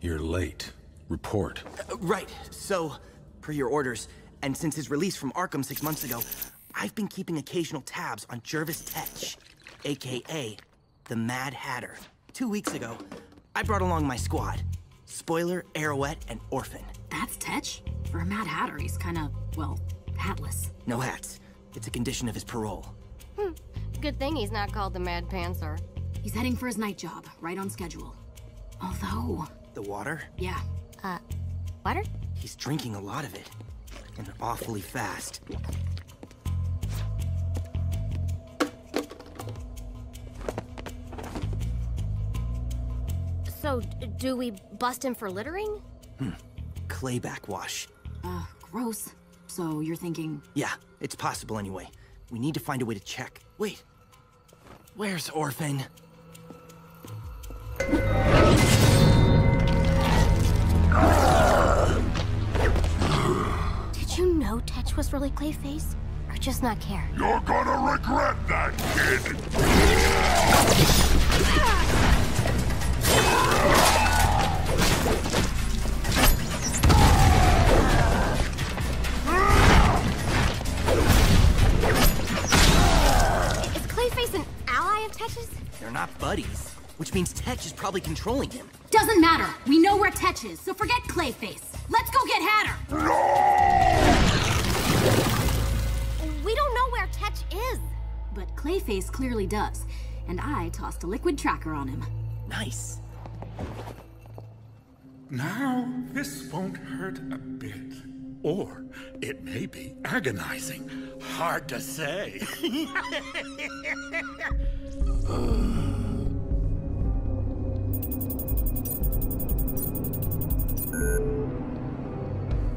You're late. Report. Uh, right, so, per your orders, and since his release from Arkham six months ago, I've been keeping occasional tabs on Jervis Tetch, aka the Mad Hatter. Two weeks ago, I brought along my squad. Spoiler, Arrowette, and Orphan. That's Tetch? For a Mad Hatter, he's kinda, well, hatless. No hats. It's a condition of his parole. Hmm. Good thing he's not called the Mad Panther. He's heading for his night job, right on schedule. Although... The water? Yeah. Uh, water? He's drinking a lot of it. And awfully fast. So, do we bust him for littering? Hmm. Clay backwash. Uh, gross. So you're thinking... Yeah, it's possible anyway. We need to find a way to check. Wait. Where's Orphan? Know Tetch was really Clayface? Or just not care? You're gonna regret that, kid! Is Clayface an ally of Tetch's? They're not buddies, which means Tetch is probably controlling him. Doesn't matter. We know where Tetch is, so forget Clayface. Let's go get Hatter! We But Clayface clearly does, and I tossed a liquid tracker on him. Nice. Now, this won't hurt a bit. Or it may be agonizing. Hard to say.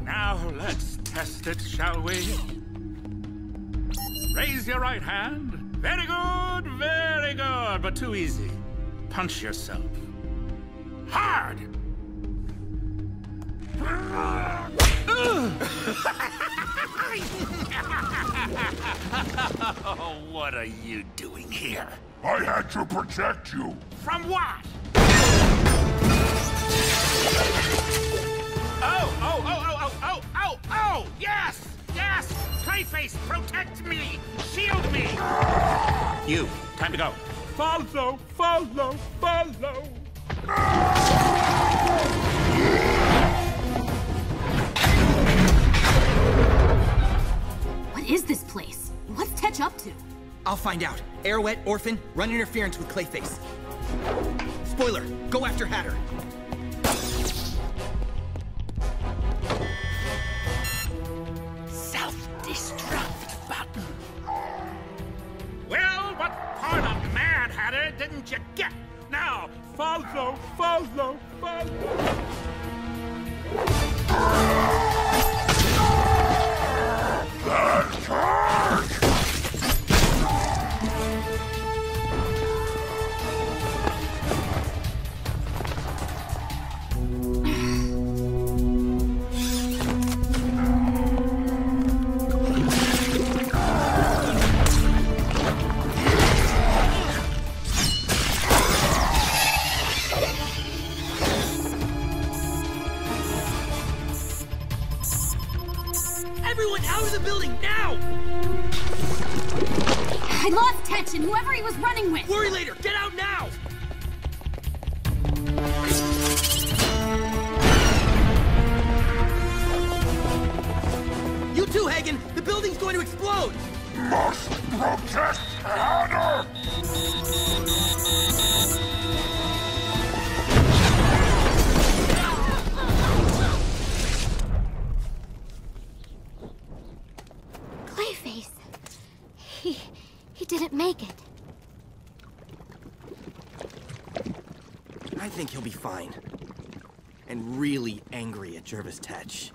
now let's test it, shall we? Raise your right hand. Very good, very good, but too easy. Punch yourself. Hard! what are you doing here? I had to protect you. From what? Me! You, time to go. Follow, follow, follow! What is this place? What's Tetch up to? I'll find out. Arrowette, Orphan, run interference with Clayface. Spoiler, go after Hatter. Didn't you get? Now, follow, follow, follow. Everyone out of the building, now! I lost Tetch and whoever he was running with! Worry later! Get out now! You too, Hagen! The building's going to explode! Must protect Hatter! didn't make it. I think he'll be fine. And really angry at Jervis Tetch.